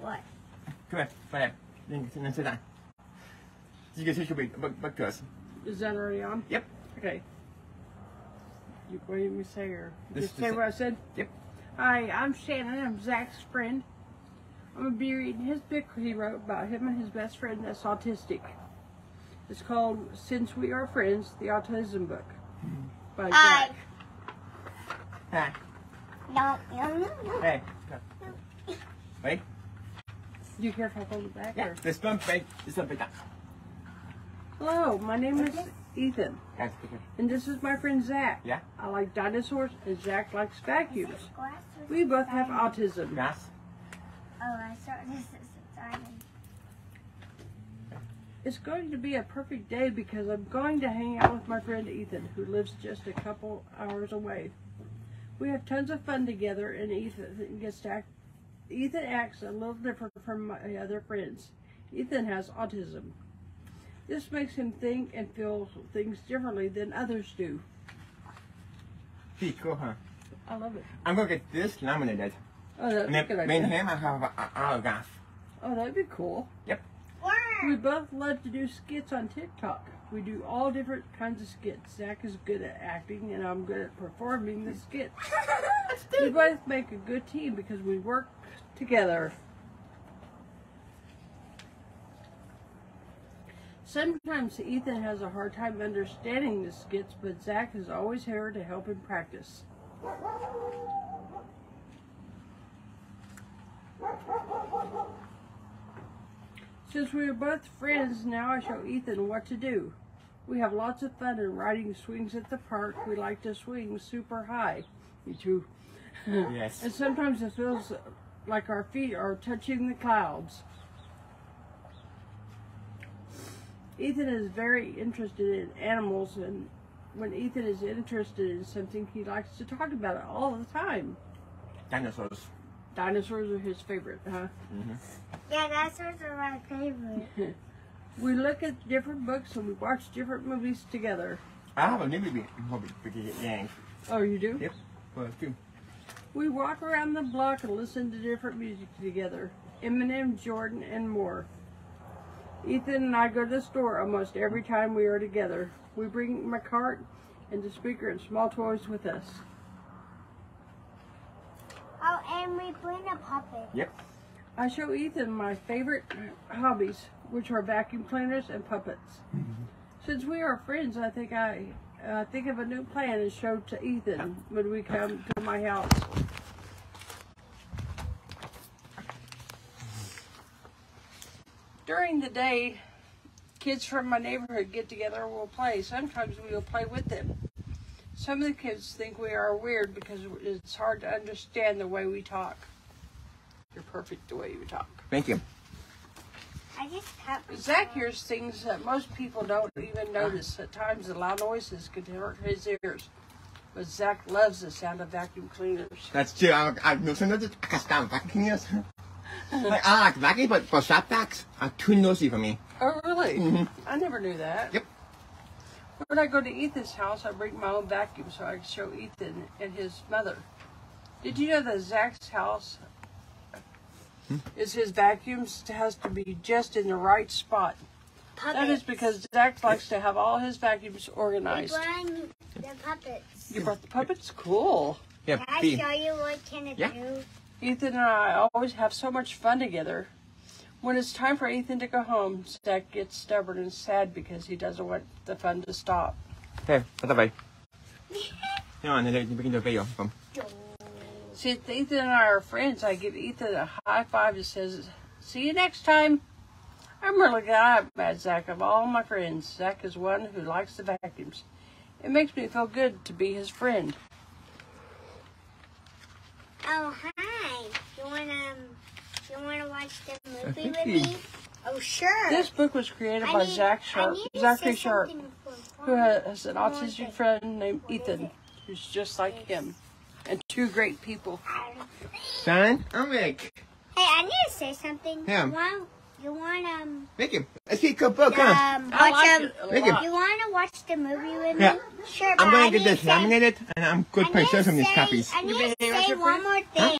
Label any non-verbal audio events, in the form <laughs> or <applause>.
What? Come here, right here. Then, then sit down. You can take your big back, back to us. Is that already on? Yep. Okay. You, what did we say or This- just say what I said? Yep. Hi, I'm Shannon. I'm Zach's friend. I'm gonna be reading his book he wrote about him and his best friend that's autistic. It's called "Since We Are Friends: The Autism Book" by Hi. Zach. Hi. No, no, no, no. Hey. Come. Wait. Do you care if I hold it back? Yeah. Or? This bump, wait. This bump, wait. Hello, my name is Ethan, Guys, pick and this is my friend Zach. Yeah. I like dinosaurs, and Zach likes vacuums. We both have autism. Grass. Oh, I saw this is starting. It's going to be a perfect day because I'm going to hang out with my friend Ethan, who lives just a couple hours away. We have tons of fun together, and Ethan gets to act. Ethan acts a little different from my other friends. Ethan has autism. This makes him think and feel things differently than others do. Gee, cool, huh? I love it. I'm gonna get this laminated. Oh, that's And a then good me and idea. him, I have a, a autograph. Oh, that'd be cool. Yep. We both love to do skits on TikTok. We do all different kinds of skits. Zach is good at acting, and I'm good at performing the skits. <laughs> We both make a good team because we work together. Sometimes Ethan has a hard time understanding the skits, but Zach is always here to help him practice. Since we are both friends, now I show Ethan what to do. We have lots of fun in riding swings at the park. We like to swing super high. Me too. <laughs> Yes. And sometimes it feels like our feet are touching the clouds. Ethan is very interested in animals, and when Ethan is interested in something, he likes to talk about it all the time. Dinosaurs. Dinosaurs are his favorite, huh? Mhm. Yeah, dinosaurs are my favorite. <laughs> We look at different books and we watch different movies together. I have a new baby. Hobby, big gang. Oh, you do? Yep. Well, two. We walk around the block and listen to different music together. Eminem, Jordan, and more. Ethan and I go to the store almost every time we are together. We bring my cart and the speaker and small toys with us. Oh, and we bring a puppet. Yep. I show Ethan my favorite hobbies, which are vacuum cleaners and puppets. Mm-hmm. Since we are friends, I think I uh, think of a new plan and show to Ethan when we come to my house. During the day, kids from my neighborhood get together and we'll play. Sometimes we will play with them. Some of the kids think we are weird because it's hard to understand the way we talk. You're perfect the way you talk. Thank you. I just cut. Zach hears things that most people don't even notice. At times, the loud noises can hurt his ears. But Zach loves the sound of vacuum cleaners. That's true. I, I know sometimes I can stand vacuum cleaners. <laughs> like, I like vacuum, but, but shop vacs are too noisy for me. Oh, really? Mhm. I never knew that. Yep. When I go to Ethan's house, I bring my own vacuum so I can show Ethan and his mother. Did you know that Zach's house Hmm? is his vacuums has to be just in the right spot? That is because Zach likes to have all his vacuums we organized. bring the puppets. You brought the puppets? Cool. Yeah, Can I B. show you what can it Yeah. do? Ethan and I always have so much fun together. When it's time for Ethan to go home, Zach gets stubborn and sad because he doesn't want the fun to stop. Hey, bắt tay bay. Nhưng mà này đây begin to bay from. Since Ethan and I are friends, I give Ethan a high five that says, See you next time. I'm really glad I'm at Zach of all my friends. Zach is one who likes the vacuums. It makes me feel good to be his friend. Oh, hi. You wanna, um, you wanna watch the movie with he- me? Oh, sure. This book was created I by need- Zach Sharp, need Zachary Sharp, who has an autistic friend named What is Ethan, who's just like him, and two great people. Son, I'm Rick. Hey, I need to say something. Yeah. You want, you want um, Thank you. Let's see a good book, huh? um, I watch like um, it a Thank you. lot. you want to watch the movie with Yeah. me? Sure, I'm going to get this say- laminated and I'm good I for need to some of these copies. I You need been to here with say one friend? more Huh? thing.